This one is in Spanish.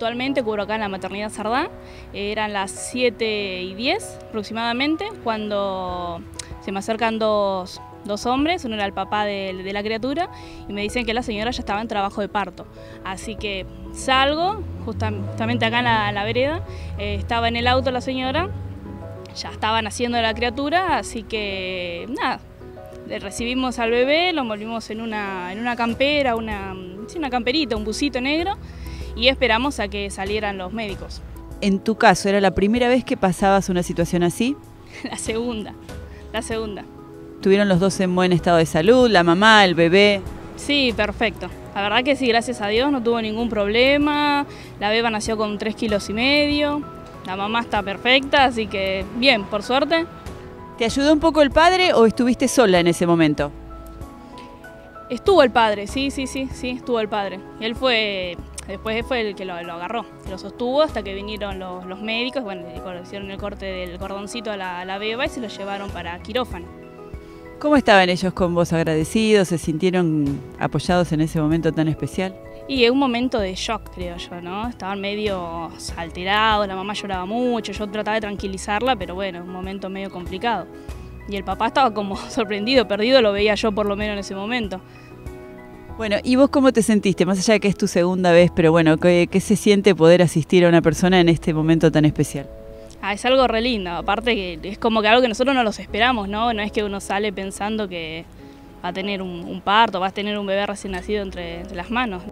Actualmente cubro acá en la maternidad Sardá. Eran las 7 y 10 aproximadamente cuando se me acercan dos, hombres, uno era el papá de, la criatura, y me dicen que la señora ya estaba en trabajo de parto. Así que salgo, justamente acá en la, vereda, eh, estaba en el auto la señora, ya estaban haciendo la criatura, así que nada, recibimos al bebé, lo envolvimos en una, en una campera, una, una camperita, un busito negro, y esperamos a que salieran los médicos. En tu caso, ¿era la primera vez que pasabas una situación así? la segunda, la segunda. ¿Tuvieron los dos en buen estado de salud, la mamá, el bebé? Sí, perfecto. La verdad que sí, gracias a Dios no tuvo ningún problema. La beba nació con tres kilos y medio. La mamá está perfecta, así que bien, por suerte. ¿Te ayudó un poco el padre o estuviste sola en ese momento? Estuvo el padre, sí, sí, sí, sí, estuvo el padre. Él fue, después fue el que lo, agarró, lo sostuvo hasta que vinieron los, médicos, bueno, hicieron el corte del cordoncito a la, a la beba y se lo llevaron para quirófano. ¿Cómo estaban ellos con vos agradecidos? ¿Se sintieron apoyados en ese momento tan especial? Y es un momento de shock, creo yo, ¿no? Estaban medio alterados, la mamá lloraba mucho, yo trataba de tranquilizarla, pero bueno, un momento medio complicado. Y el papá estaba como sorprendido, perdido, lo veía yo por lo menos en ese momento. Bueno, ¿y vos cómo te sentiste? Más allá de que es tu segunda vez, pero bueno, ¿qué, se siente poder asistir a una persona en este momento tan especial? Ah, es algo re lindo, aparte que es como que algo que nosotros no los esperamos, ¿no? No es que uno sale pensando que va a tener un, parto, va a tener un bebé recién nacido entre las manos.